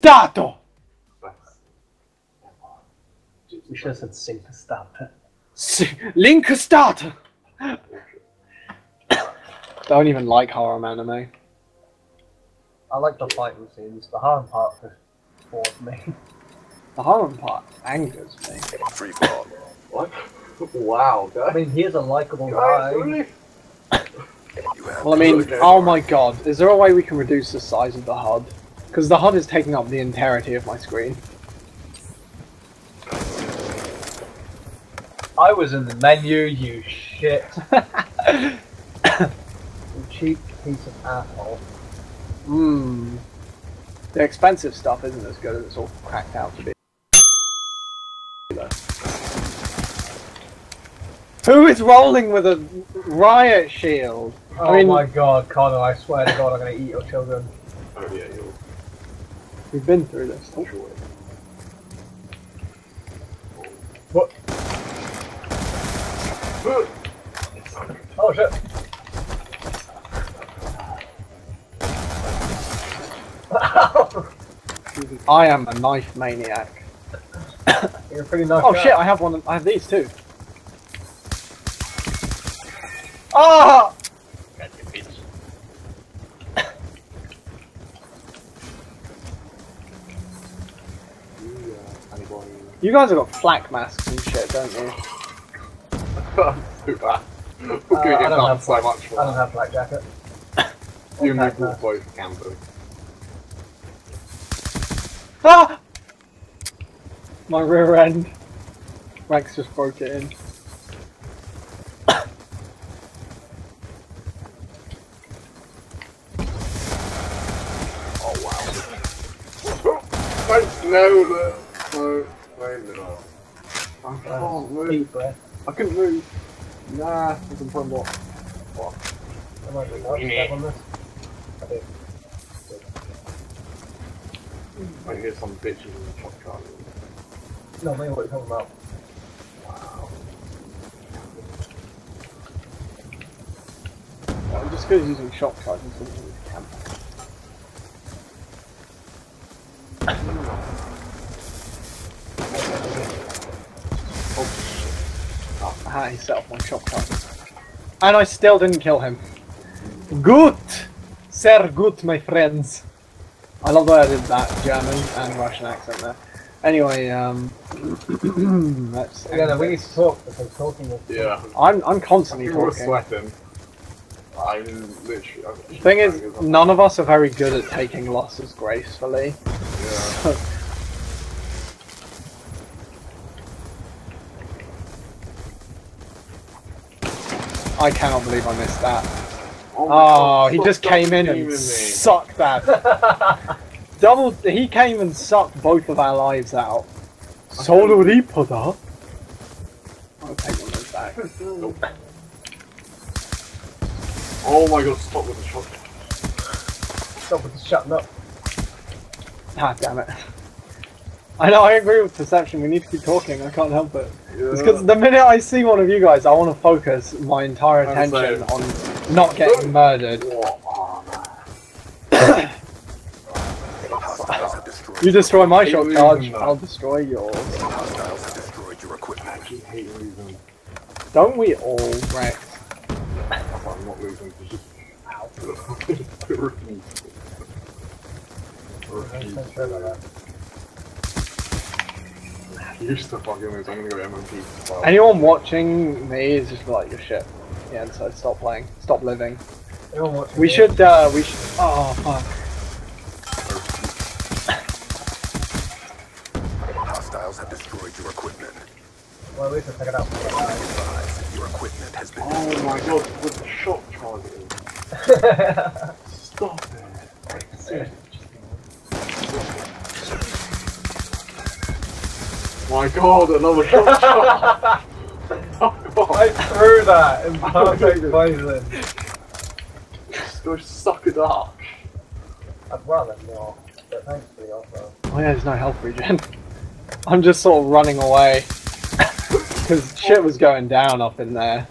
Dato! We should have said sync starter. Link start! Don't even like horror anime. I like the fighting scenes. The harm part just bores me. The horror part angers me. Free fall. What? Wow, guys. I mean, he is a likable guy. really? Well, I mean, oh my god, is there a way we can reduce the size of the HUD? Because the HUD is taking up the entirety of my screen. I was in the menu, you shit. you cheap piece of asshole. Mmm. The expensive stuff isn't as good as it's all cracked out to be. Who is rolling with a riot shield? Oh I mean, my god, Connor, I swear to god I'm gonna eat your children. Oh, yeah, you're we've been through this. sure. What? Oh shit. I am a knife maniac. You're pretty nice Oh shit, I have one. I have these too. Ah! You guys have got flak masks and shit, don't you? I'm so bad. We're Uh, gonna get don't have so much for I don't have black jacket. You and Black Nick will mask. both camper. Ah! My rear end. Rex just broke it in. Oh wow. Don't. No, wait a minute. I can't move. Deep. I couldn't move. Nah, I can find what. I might be not step on this. I did. I hear some bitches in the truck driving. No, maybe what you're talking about. Wow. I'm just good at using shock charges and with camp. He set off my shock charges. And I still didn't kill him. Good! Sehr gut, my friends. I love that I did that German and Russian accent there. Anyway, um, let's. Yeah, no, we need to talk because talking is. Yeah. I'm I'm constantly You were talking. sweating. I'm literally. I'm Thing is, none of us are very good at taking losses gracefully. Yeah. I cannot believe I missed that. Oh, my Oh, God, he just came in and me. sucked that. Double. He came and sucked both of our lives out. Solo Reaper. I'll take one of those back. Nope. Oh my god, stop with the shot. Stop with the shutting up. Ah, damn it. I know, I agree with perception. We need to keep talking. I can't help it. It's because the minute I see one of you guys, I want to focus my entire attention on not getting murdered. What? Hostiles have destroyed. You destroy my Keep shot losing charge. I'll destroy yours. Hostiles have destroyed your equipment. actually hate losing. Don't we all, Rex? I'm not losing. It's just. Ow. Used to fucking lose. I'm gonna go MMP well. Anyone watching me is just like, you're shit. Yeah, and so stop playing. Stop living. Everyone watching We me. should, uh, we should. Oh, fuck. Hostiles have destroyed your equipment. Well, we should check it out. Your equipment has been Oh my god, with the shot targeting. Stop it. My god, another shot shot. oh, I threw that in perfect poison. Go suck it up. I'd rather not, but thanks for the offer. Oh yeah, there's no health regen. I'm just sort of running away. Because shit was going down up in there.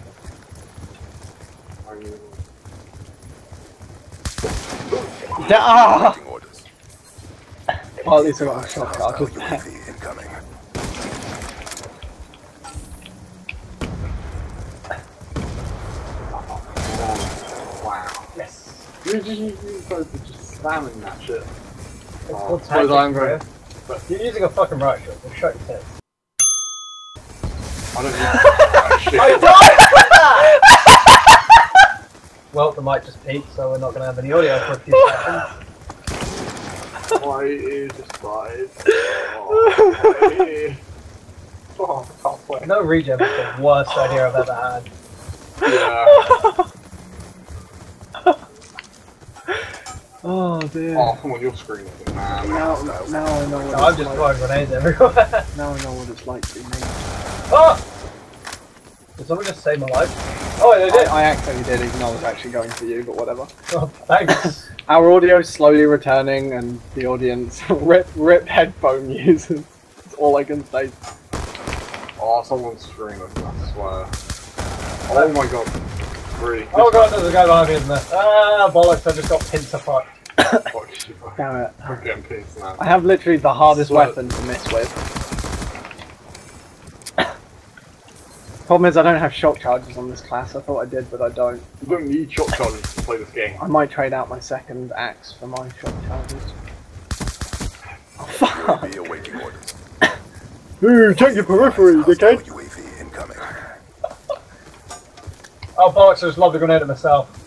Da- ah! Awaiting orders. Well, at least I got a shot Hostile charges there. UAV incoming. Wow. Yes. You just, you, you guys are just slamming that shit. Oh, suppose I'm going- You're using a fucking riot shot. We'll shut your tits. I don't need that shit. Well, the mic just peaked, so we're not going to have any audio for a few seconds. My ear just started. Oh. Oh. No regen was the worst idea I've ever had. Yeah. Oh dear. Oh, come on, you're screaming, man. Now, now I know what No, I'm it's just like. throwing grenades everywhere. Now I know what it's like to be me. oh! Did someone just save my life? Oh, they I, did. I accidentally did, even though I was actually going for you, but whatever. Oh, thanks. Our audio is slowly returning, and the audience rip rip headphone users. That's all I can say. Oh, someone's screaming, I swear. Oh my god. Three. oh god, there's a guy behind me, isn't there? Ah, bollocks, I just got pincer fucked. Fuck you. Damn it. I'm now. I have literally the hardest Sweat. weapon to miss with. Problem is, I don't have shock charges on this class. I thought I did, but I don't. You don't need shock charges to play this game. I might trade out my second axe for my shock charges. Oh, fuck! UAV awaiting orders. Ooh, check your periphery, Hostile dickhead! UAV incoming. Oh, bollocks, I just lobbed a grenade at myself.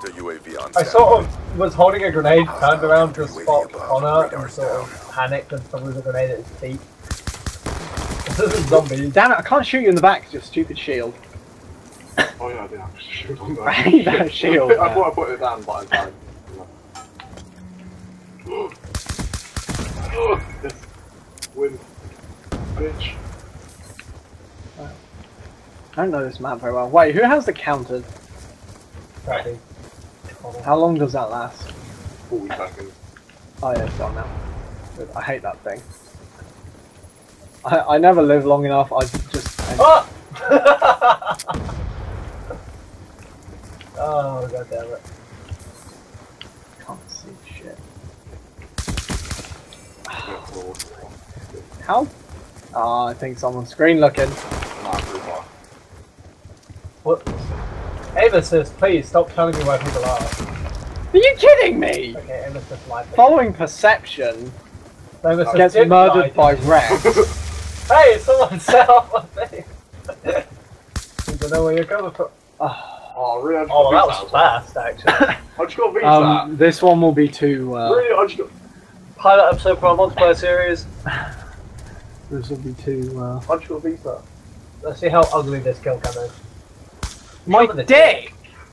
Counter UAV on I standby. sort of was holding a grenade, turned around to spot Connor, and sort of panicked and threw the grenade at his feet. This is zombies. Damn it, I can't shoot you in the back, your stupid shield. Oh yeah, I did have a shield on there. I hate that shield, I thought I put it down, but I died. Yes. Win. Bitch. I don't know this map very well. Wait, who has the counters? Right. How long does that last? 40 seconds. Oh yeah, it's gone now. Good. I hate that thing. I, I never live long enough, I just... I, Oh! oh, god damn it. can't see shit. How? Oh, I think someone's screen looking. Nah, pretty far. What? Ava says, please stop telling me where people are. Are you kidding me? Okay, Ava says, like, Following perception Ava says, gets murdered I?" by Rex. Hey, someone set off my thing! you don't know where you're going from. Oh, really? Oh, got that was fast, actually. I just got beat um, this one will be too. Uh, Really? I just got. Pilot episode for our multiplayer series. this will be too. Uh, I just got beat that. Let's see how ugly this kill cam is. My Shove